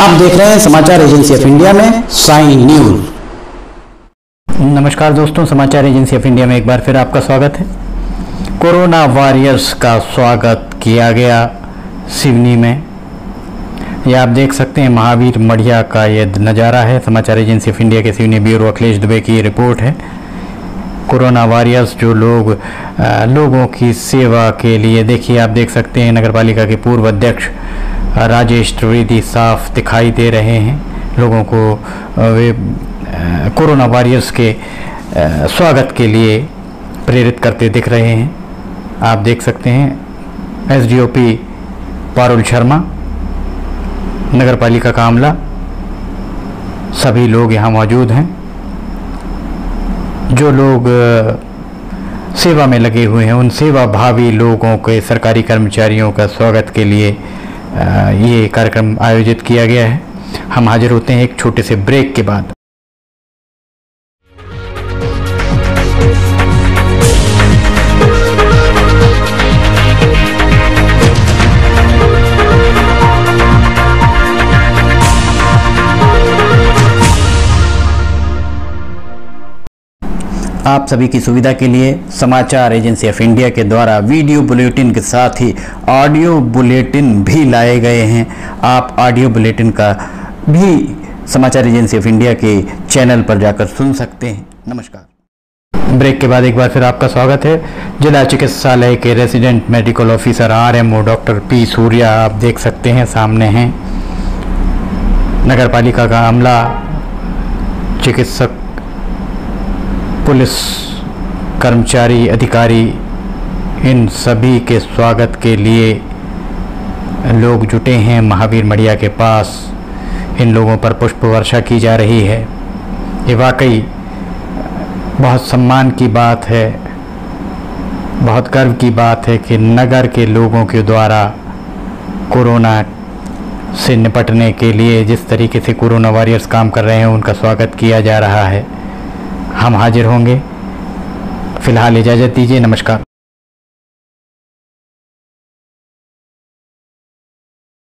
आप देख रहे हैं समाचार एजेंसी ऑफ़ इंडिया में साइन न्यूज़। नमस्कार दोस्तों समाचार एजेंसी ऑफ़ इंडिया में एक बार फिर आपका स्वागत है। कोरोना वॉरियर्स का स्वागत किया गया सिवनी में। ये आप देख सकते हैं महावीर मढ़िया का ये नज़ारा है। समाचार एजेंसी ऑफ़ इंडिया के सिवनी ब्यूरो अखिलेश दुबे की रिपोर्ट है। कोरोना वॉरियर्स जो लोग आ, लोगों की सेवा के लिए देखिए आप देख सकते हैं नगर पालिका के पूर्व अध्यक्ष राजेश त्रिवेदी साफ़ दिखाई दे रहे हैं। लोगों को वे कोरोना वॉरियर्स के स्वागत के लिए प्रेरित करते दिख रहे हैं। आप देख सकते हैं, एसडीओपी पारुल शर्मा नगर पालिका का सभी लोग यहाँ मौजूद हैं। जो लोग सेवा में लगे हुए हैं, उन सेवा भावी लोगों के, सरकारी कर्मचारियों का स्वागत के लिए ये कार्यक्रम आयोजित किया गया है। हम हाजिर होते हैं एक छोटे से ब्रेक के बाद। आप सभी की सुविधा के लिए समाचार एजेंसी ऑफ़ इंडिया के द्वारा वीडियो बुलेटिन के साथ ही ऑडियो बुलेटिन भी लाए गए हैं। आप ऑडियो बुलेटिन का भी समाचार एजेंसी ऑफ़ इंडिया के चैनल पर जाकर सुन सकते हैं। नमस्कार। ब्रेक के बाद एक बार फिर आपका स्वागत है। जिला चिकित्सालय के resident medical officer RMO doctor P Surya आप देख सकते हैं सामने हैं। नगर पालिका का अमला चिकित्सक पुलिस कर्मचारी अधिकारी इन सभी के स्वागत के लिए लोग जुटे हैं महावीर मड़िया के पास। इन लोगों पर पुष्प वर्षा की जा रही है। ये वाकई बहुत सम्मान की बात है, बहुत गर्व की बात है कि नगर के लोगों के द्वारा कोरोना से निपटने के लिए जिस तरीके से कोरोना वॉरियर्स काम कर रहे हैं, उनका स्वागत किया जा रहा है। हम हाजिर होंगे। फ़िलहाल इजाज़त दीजिए नमस्कार।